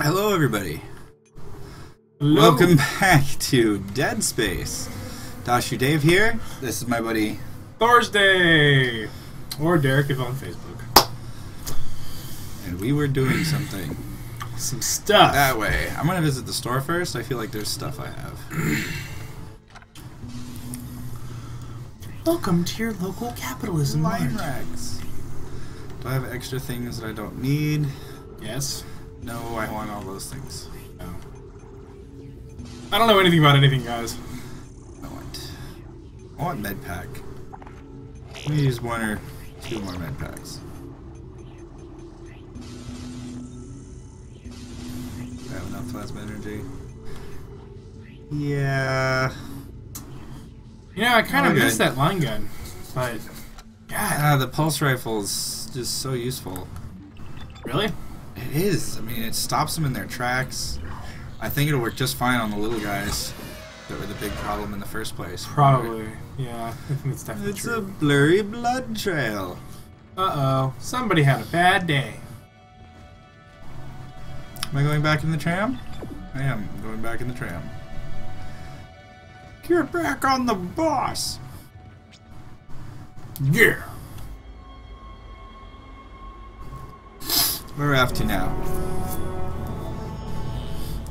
Hello, everybody. Hello. Welcome back to Dead Space. Dashuu Dave here. This is my buddy. Thorsday, or Derek if on Facebook. And we were doing something Some stuff. that way. I'm gonna visit the store first. I feel like there's stuff I have. Welcome to your local capitalism mart. rags. Do I have extra things that I don't need? Yes. No, I want all those things. No. I don't know anything about anything, guys. I want. I want med pack. Let me use one or two more med packs. I have enough plasma energy. Yeah. You know, I kind of miss that line gun, but God, Ah, the pulse rifle's just so useful. really? It is. I mean, it stops them in their tracks. I think it'll work just fine on the little guys that were the big problem in the first place. Probably. Yeah, I think it's definitely It's a blurry blood trail. Uh oh, somebody had a bad day. Am I going back in the tram? I am going back in the tram. Get back on the bus! Yeah. Where are we off to now?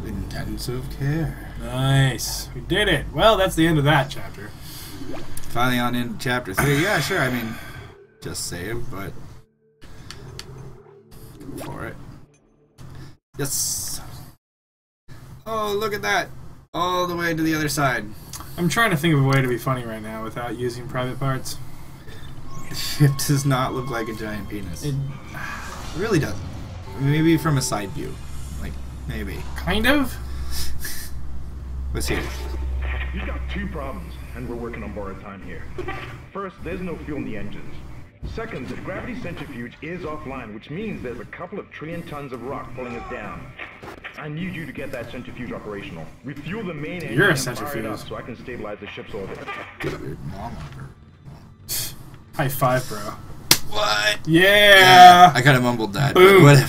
Intensive care. Nice. We did it. Well, that's the end of that chapter. Finally on into chapter 3. Yeah, sure, I mean, just save, but. Go for it. Yes! Oh, look at that! All the way to the other side. I'm trying to think of a way to be funny right now without using private parts. The ship does not look like a giant penis. It It really doesn't. Maybe from a side view. Like, maybe. kind of. What's here? You've got two problems, and we're working on borrowed time here. First, there's no fuel in the engines. Second, the gravity centrifuge is offline, which means there's a couple of trillion tons of rock pulling us down. I need you to get that centrifuge operational. Refuel the main engine You're a and fire it centrifuge. up so I can stabilize the ship's orbit. High five, bro. What? Yeah. I kind of mumbled that. but Boom. whatever.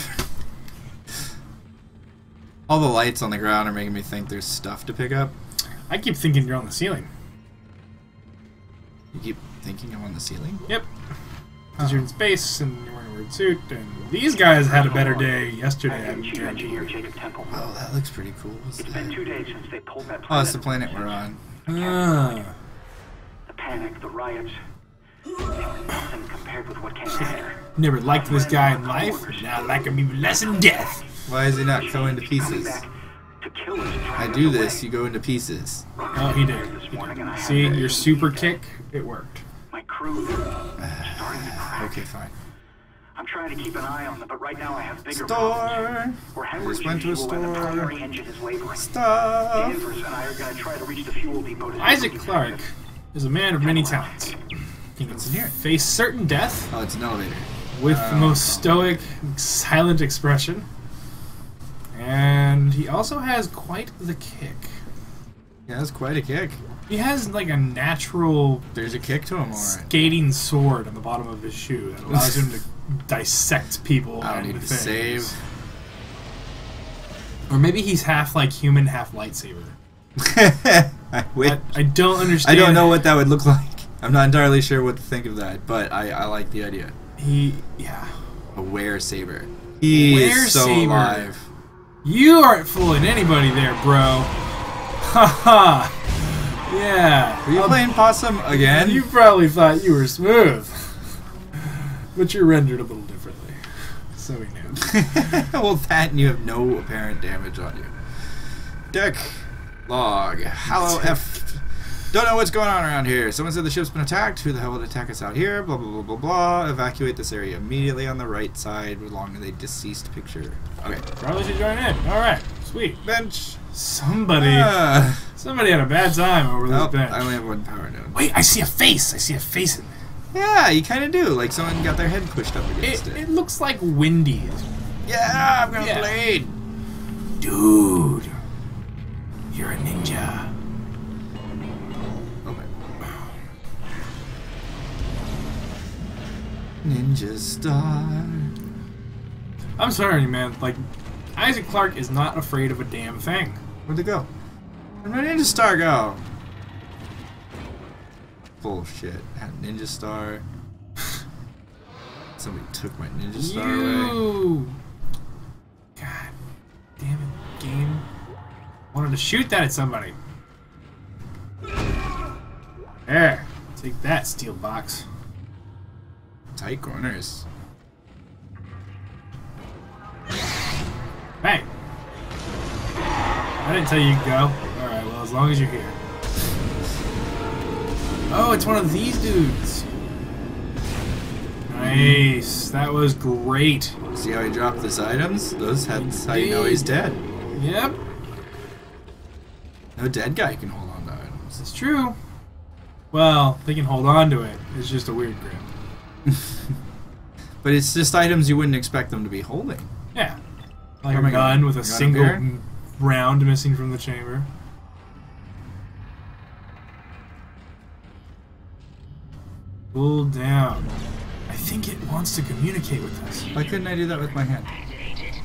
All the lights on the ground are making me think there's stuff to pick up. I keep thinking you're on the ceiling. You keep thinking I'm on the ceiling? Yep. Because you're in space and you're wearing a weird suit, and these guys had a better day yesterday. I'm Chief Engineer. Jacob Temple. Oh, that looks pretty cool. What's It's been two days since they pulled that planet. Oh, it's the planet we're on. Ah. The panic, the riots. Nothing compared with what came after. Never liked this guy in life. Now I like him even less in death. Why is he not going to pieces? back to kill us. I do this, you go into pieces. Oh, he did. He did. See, your super kick, it worked. My crew is starting to crack. Okay, fine. I'm trying to keep an eye on them, but right now I have bigger problems. Store! We're I hemorrhaging just went to a fuel the store. primary engine is wavering. Stuff! Danvers and I are going to try to reach the fuel Isaac Clarke is a man of many talents. He can face certain death Oh, it's an elevator. with the oh. most stoic, silent expression. And he also has quite the kick. Yeah, that's quite a kick. He has like a natural There's a kick to him, alright. skating sword on the bottom of his shoe that allows him to dissect people. I don't need to save. Or maybe he's half like human, half lightsaber. I, I, I don't understand. I don't know what that would look like. I'm not entirely sure what to think of that, but I, I like the idea. He, yeah. A wear saber. He is so Were-saber. alive. You aren't fooling anybody there, bro. Haha. yeah. Are you playing possum again? You probably thought you were smooth. but you're rendered a little differently. So we knew. well, that and you have no apparent damage on you. Deck log. Hello, F. Don't know what's going on around here. Someone said the ship's been attacked. Who the hell would attack us out here? Blah, blah, blah, blah, blah. Evacuate this area immediately on the right side along with a deceased picture. Okay. Probably should join in. Alright, sweet. Bench. Somebody Ah. somebody had a bad time over this bench. I only have one power node. Wait, I see a face. I see a face in there. Yeah, you kind of do. Like someone got their head pushed up against It, it. it looks like windy. yeah, I'm gonna Yeah. blade. Dude, you're a ninja. Ninja star. I'm sorry, man. Like, Isaac Clarke is not afraid of a damn thing. Where'd it go? Where'd my ninja star go? Bullshit. Had ninja star. Somebody took my ninja star away. You. God damn it, game. Wanted to shoot that at somebody. There. Take that, steel box. Tight corners. Hey. I didn't tell you to go. Alright, well, as long as you're here. Oh, it's one of these dudes. Nice. That was great. See how he dropped his items? Those heads, how you know he's dead. Yep, No dead guy can hold on to items. it's true. Well, they can hold on to it. It's just a weird grip. But it's just items you wouldn't expect them to be holding. Yeah. Like a gun with a single round missing from the chamber. Pull down. I think it wants to communicate with us. Why couldn't I do that with my hand? Okay.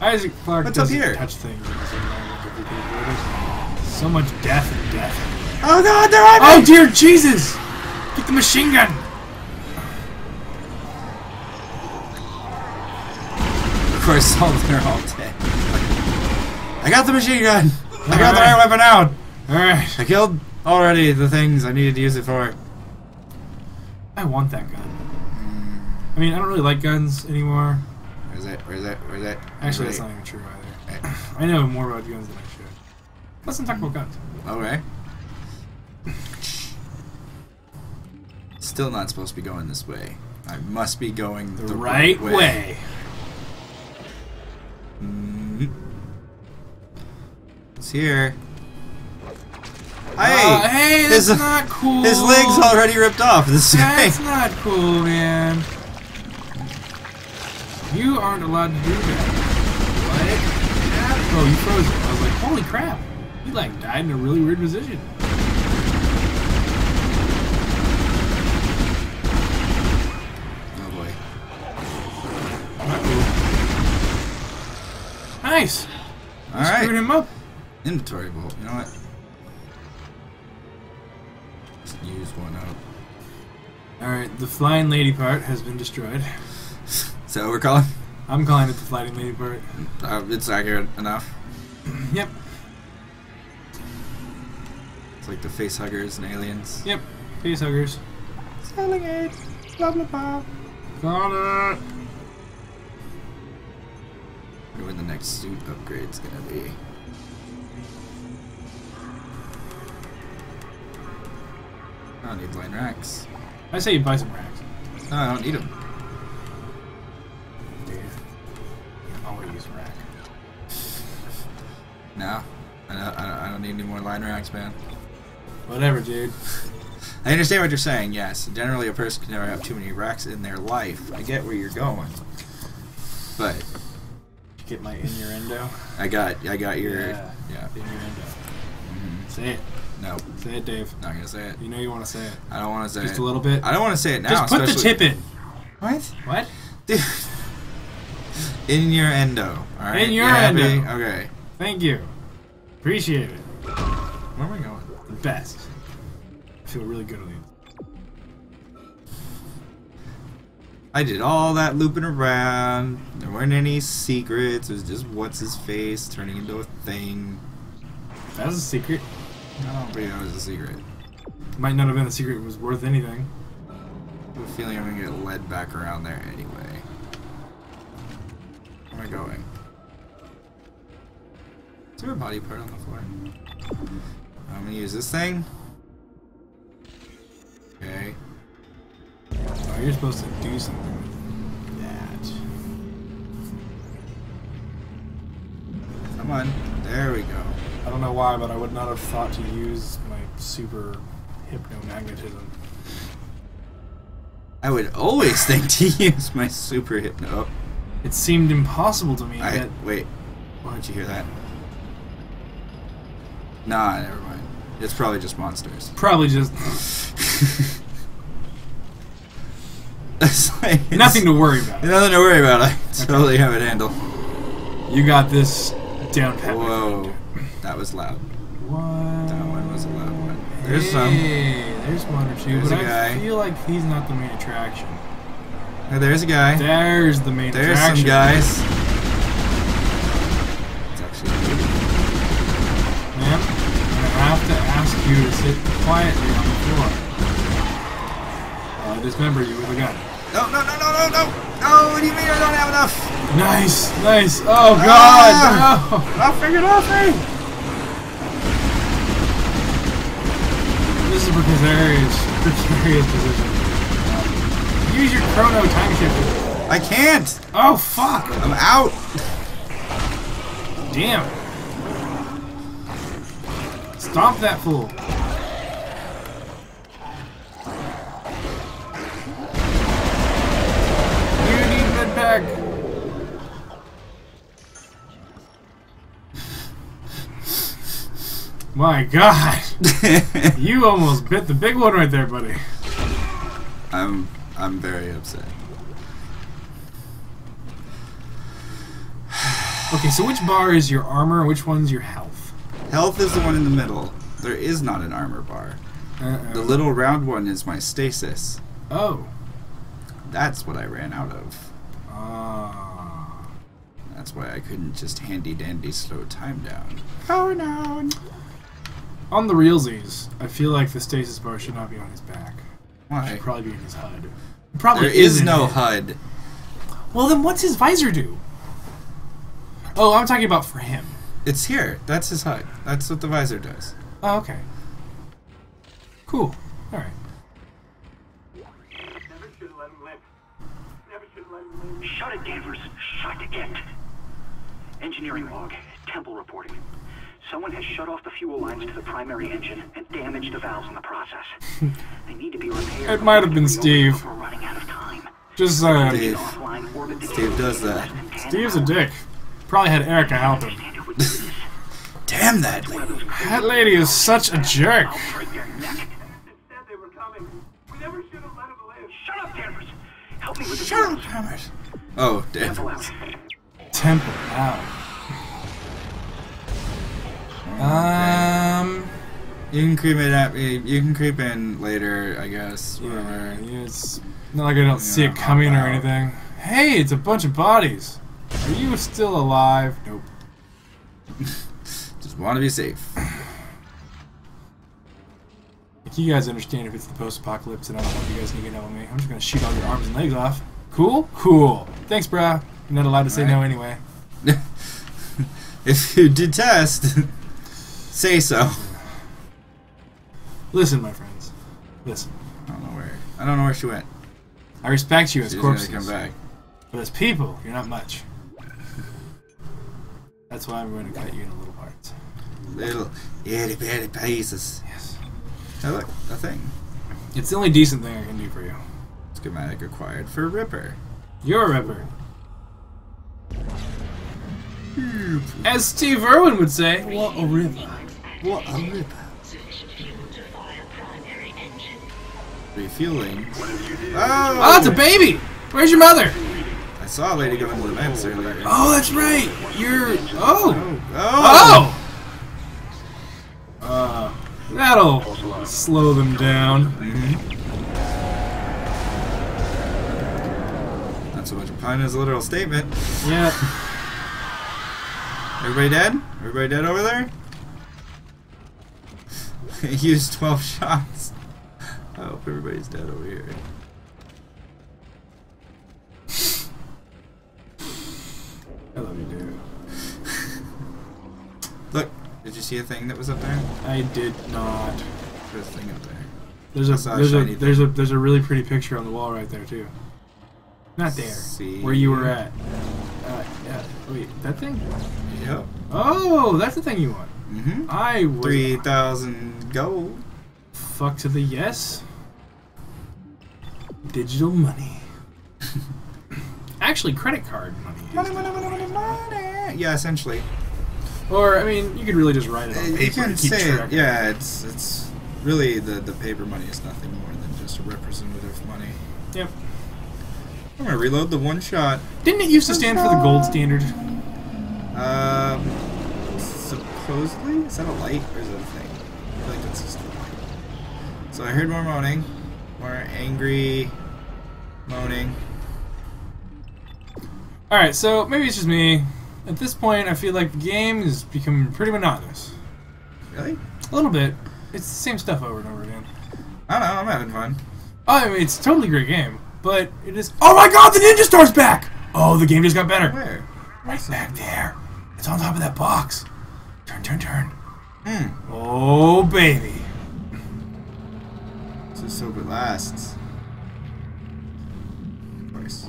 Isaac Clarke What's up doesn't here? touch things. in this environment of the There's So much death and death. Oh god, they're on Oh dear Jesus! Get the machine gun! Of course, all they're all dead. I got the machine gun! I got the right weapon out! Alright. I killed already the things I needed to use it for. I want that gun. I mean, I don't really like guns anymore. Where's it? Where's it? Where's it? Actually, that's not even true either. I know more about guns than I should. Let's not talk about guns. Okay. Still not supposed to be going this way. I must be going The, the, right way. Mm. It's here. Hey! Uh, hey, that's his, not cool. his leg's already ripped off. This That's thing. not cool, man. You aren't allowed to do that. What? Oh, you froze. I was like, holy crap. He like died in a really weird position. Nice. All Screwed right. him up. Inventory bolt. You know what? Just use one up. Alright, the flying lady part has been destroyed. So we're calling? I'm calling it the flying lady part. Uh, it's accurate enough. Yep, It's like the face huggers and aliens. yep. Face huggers. Selling it. Blah blah blah. Got it. Wonder when the next suit upgrade's gonna be. I don't need line racks. I say you buy some racks. No, I don't need them. Dude. To use rack. No, I don't, I don't- need any more line racks, man. Whatever, dude. I understand what you're saying. Yes, generally a person can never have too many racks in their life. I get where you're going, Get my innuendo. I got I got your Yeah. yeah. Innuendo. Mhm. Say it. No, Say it, Dave. not gonna say it. You know you want to say it. I don't want to say Just it. Just a little bit. I don't want to say it now. Just put the tip in. What? What? Dude. In your endo. All right. In You your happy? endo. Okay. Thank you. Appreciate it. Where am I going? The best. I feel really good on you. I did all that looping around. There weren't any secrets. It was just what's his face turning into a thing. That was a secret. I don't believe that was a secret. Might not have been a secret. It was worth anything. I have a feeling I'm gonna get led back around there anyway. Where am I going? Is there a body part on the floor? I'm gonna use this thing. Okay. Oh, you're supposed to do something with that. Come on. There we go. I don't know why, but I would not have thought to use my super hypnomagnetism. I would always think to use my super hypno. Oh, It seemed impossible to me I that wait. Why did you hear that? Nah, never mind. It's probably just monsters. probably just It's like, it's- Nothing to worry about. Nothing to worry about. I totally have it handled. You got this down pat. Whoa, that was loud. What? That one was a loud one. There's some. Hey, there's one or two, There's but I guy. feel like he's not the main attraction. Oh, there's a guy. There's the main There's attraction. There's some guys. It's actually Ma'am, I have to ask you to sit quietly on the floor. Dismember you with a gun. no, no, no, no, no, no. Oh, what do you mean I don't have enough? Nice, nice. Oh God, Ah! no! I'll figure it out, me. This is a precarious, precarious position. Use your chrono time shifter. I can't. Oh fuck! I'm out. Damn. Stomp that fool. My God, you almost bit the big one right there, buddy. I'm I'm very upset. Okay, so which bar is your armor which one's your health? Health is the one in the middle. There is not an armor bar. Uh-oh. The little round one is my stasis. Oh. That's what I ran out of. Ah. That's why I couldn't just handy dandy slow time down. Oh down. On the realsies, I feel like the stasis bar should not be on his back. It Why? should probably be in his HUD. It probably There no it. HUD. Well, then what's his visor do? Oh, I'm talking about for him. It's here. That's his HUD. That's what the visor does. Oh, okay. Cool. All right. Never should have let him live. Never should have let him live. Shut it, Danvers. Shut it. Engineering log. Temple reporting. Someone has shut off the fuel lines to the primary engine and damaged the valves in the process. they need to be repaired. It might have been Steve. We're running out of time. Just saying. Steve. Offline orbit to Steve does that. Steve's a dick. Probably had Erica help him. Understand who would do this. Damn that lady. That lady is such a jerk. I'll break their neck. said they were coming. We never should have let him live. Shut up, Danvers. Help me with the Shut up, Hammers. Oh, damn. Temple out. Temple out. Um. You can creep it at me. You can creep in later, I guess. Yeah, Whatever. it's not like I don't see it coming or anything. Hey, it's a bunch of bodies. Are you still alive? Nope. Just want to be safe. You guys understand if it's the post-apocalypse and I don't want you guys to get know me, I'm just gonna shoot all your arms and legs off. Cool? Cool. Thanks, brah. You're not allowed to say no anyway. if you detest, say so. Listen, my friends. Listen. I don't know where. I don't know where she went. I respect you as She's gonna come back. but as people, you're not much. That's why I'm going to cut you into little parts. Little itty bitty pieces. Yes. Hey, look, a thing. It's the only decent thing I can do for you. Schematic acquired for Ripper. You're a ripper. As Steve Irwin would say, what a ripper. What a Ripper. Refueling. Oh, Oh! it's a baby! Where's your mother? I saw a lady go into the vents earlier. Oh, that's right. You're. Oh! Oh! Oh! Uh, that'll slow them down. Not so much a pun as a literal statement. Yeah. Everybody dead? Everybody dead over there? Used 12 shots. I hope everybody's dead over here. I love you, dude. Look, did you see a thing that was up there? I did not. There's a thing up there. There's a a there's a shiny there's a there's a really pretty picture on the wall right there too. Not there. See? Where you were at. Uh, yeah. Wait, that thing? Yep. Oh, that's the thing you want. Mm-hmm. I was 3,000 gold. fuck to the yes. Digital money. Actually, credit card money. Money, money, money, money, money. Yeah, essentially. Or I mean, you could really just write it on Uh, paper You can say, track. it, yeah, it's it's really the the paper money is nothing more than just a representative money. Yep. I'm gonna reload the one shot. Didn't it used to stand for the gold standard? Um, supposedly, is that a light or is that a thing? I feel like that's just a light. So I heard more moaning, more angry moaning. Alright, so maybe it's just me. At this point, I feel like the game is becoming pretty monotonous. Really? A little bit. It's the same stuff over and over again. I don't know. I'm having fun. Oh, I mean, it's a totally great game, but it is. Oh my god, the Ninja Star's back! Oh, the game just got better. Where? Right back there. It's on top of that box. Turn, turn, turn. Hmm. Oh, baby. Just hope it lasts. Of course.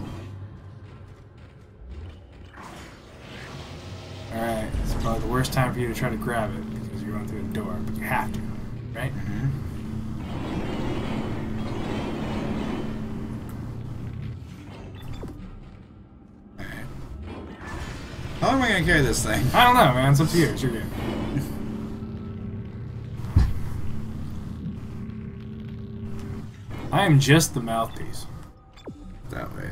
Alright, it's probably the worst time for you to try to grab it because you're going through the door, but you have to, right? Alright. How long am I carry this thing? I don't know, man. It's up to you. It's your game. I am just the mouthpiece. That way.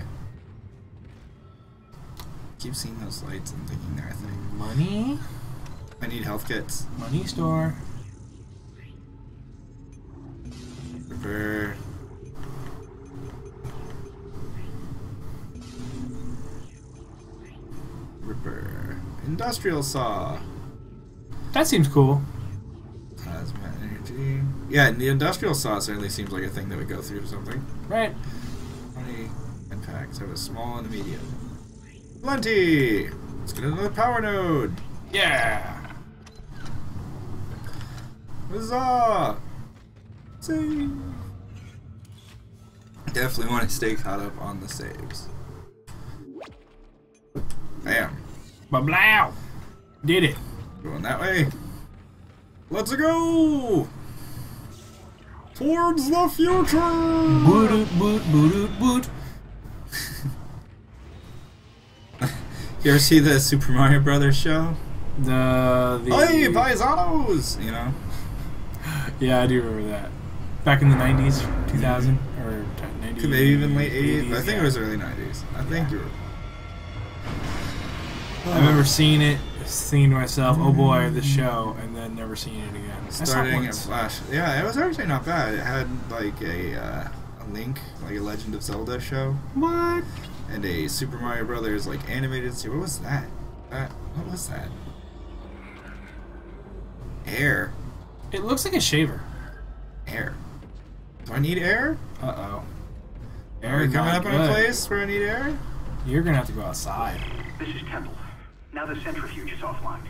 Keep seeing those lights and thinking they're a thing. Money? I need health kits. Money store. Repair. Industrial saw. That seems cool. Plasma energy. Yeah, and the industrial saw certainly seems like a thing that would go through something. Right. How many impacts? I have a small and a medium. Plenty! Let's get another power node! Yeah. Huzzah! Save! Definitely want to stay caught up on the saves. Bam. Bablow. Did it. Going that way. Let's go! Towards the future! Boot oot boot boot boot. You ever see the Super Mario Brothers show? The the. Hey, paisanos! You know? Yeah, I do remember that. Back in the '90s, 2000 or 90s. Maybe even late 80s. I think it was early 90s. I think you're. I remember seeing it, thinking to myself, "Oh boy, this show," and then never seeing it again. I it starting at. Flash. Yeah, it was actually not bad. It had like a uh, a Link, like a Legend of Zelda show, What? and a Super Mario Brothers like animated. series. What was that? That what was that? Air, It looks like a shaver. air. Do I need air? Uh oh. Are we coming up in a place where I need air? You're gonna have to go outside. This is Temple. Now the centrifuge is offline.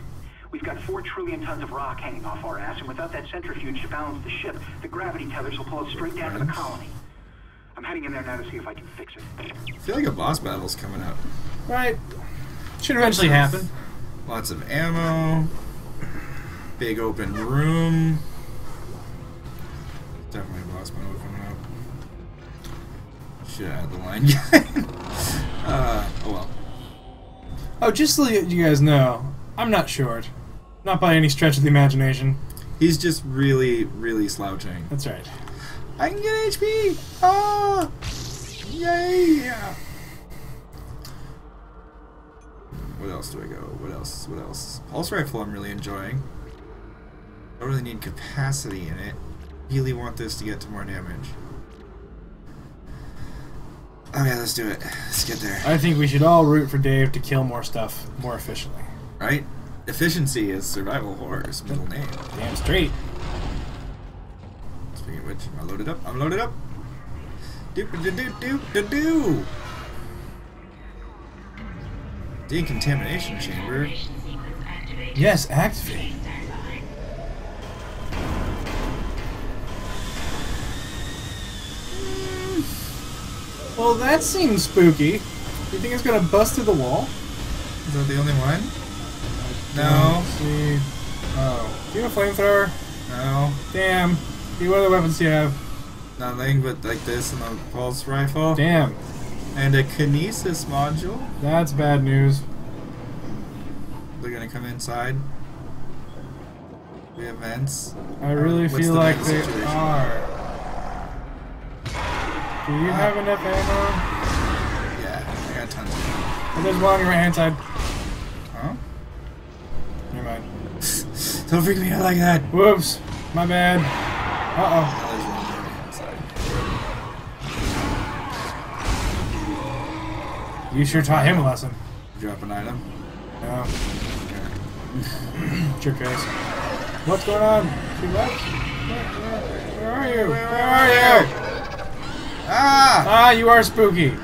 We've got four trillion tons of rock hanging off our ass, and without that centrifuge to balance the ship, the gravity tethers will pull us straight down to the colony. I'm heading in there now to see if I can fix it. I feel like a boss battle's coming up. Right. Should eventually happen. Lots of ammo. Big open room. Definitely a boss battle coming up. Should I have had the line guy. uh, oh well. Oh, just so you guys know, I'm not short. Not by any stretch of the imagination. He's just really, really slouching. That's right. I can get HP! Ah! Yay! What else do I go? What else? What else? Pulse rifle I'm really enjoying. I Don't really need capacity in it. Really want this to get to more damage. Oh, okay, let's do it. Let's get there. I think we should all root for Dave to kill more stuff more efficiently. Right? Efficiency is survival horror's middle name. Damn straight. Speaking of which, am I loaded up? I'm loaded up. Doop do do do do do. Decontamination chamber. Yes, activate. Well, that seems spooky. You think it's gonna bust through the wall? Is that the only one? No. See. Oh. Do you have a flamethrower? No. Damn. What other weapons do you have? Nothing but like this and a pulse rifle. Damn. And a kinesis module. That's bad news. They're gonna come inside. We have vents. I really Uh, feel the like they situation? are. Do you have enough ammo? Yeah, I got Oh, there's one on your right hand side. Huh? Never mind. Don't freak me out like that. Whoops. My bad. Uh oh. Now there's one on the right-hand side. You sure taught him a lesson. Drop an item. No. Okay. Jerk face. What's going on? Two left? Where, where, where are you? Where are you? Ah! Ah, you are spooky.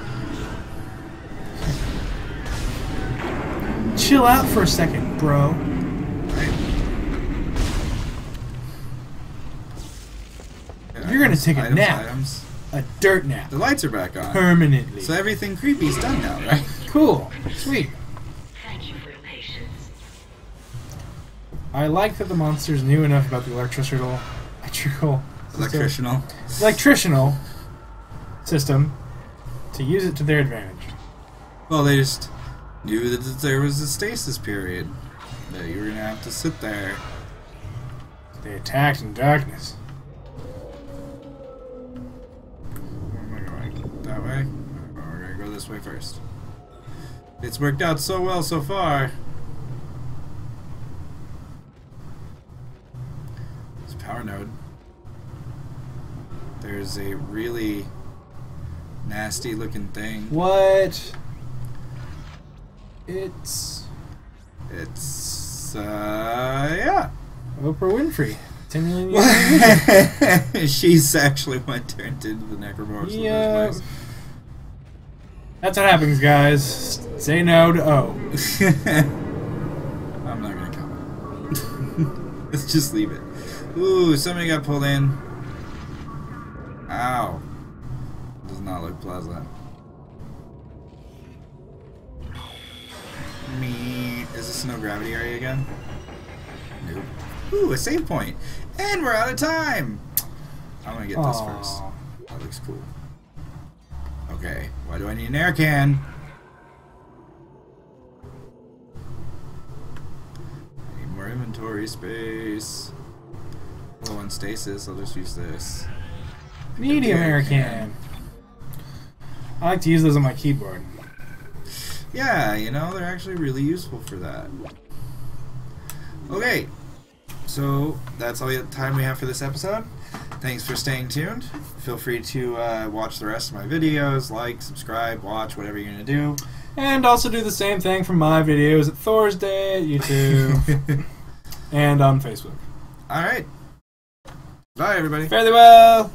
Chill out for a second, bro. You're gonna take a items, nap. Items. A dirt nap. The lights are back on. Permanently. So everything creepy's done now, right? Cool. Sweet. Thank you for your patience. I like that the monsters knew enough about the electrical, electrical, system- Electrical. System to use it to their advantage. Well, they just knew that there was a stasis period. That you were gonna have to sit there. They attacked in darkness. Where am I going? That way? We're gonna go this way first. It's worked out so well so far. It's a power node. There's a really nasty looking thing. What? It's It's uh yeah. Oprah Winfrey. 10 million years. She's actually what turned into the necromorphs Yeah. That's what happens, guys. Say no to O. I'm not gonna comment. Let's just leave it. Ooh, somebody got pulled in. Ow. Not look pleasant. Me. Is this no gravity area again? Nope. Ooh, a save point. And we're out of time. I'm gonna get this first. That looks cool. Okay, why do I need an air can? I need more inventory space. Low on stasis, I'll just use this. Medium air can. I like to use those on my keyboard. Yeah, you know, they're actually really useful for that. Okay, so that's all the time we have for this episode. Thanks for staying tuned. Feel free to uh, watch the rest of my videos, like, subscribe, watch, whatever you're going to do. And also do the same thing for my videos at Thorsday at YouTube and on Facebook. All right. Bye, everybody. Fairly well.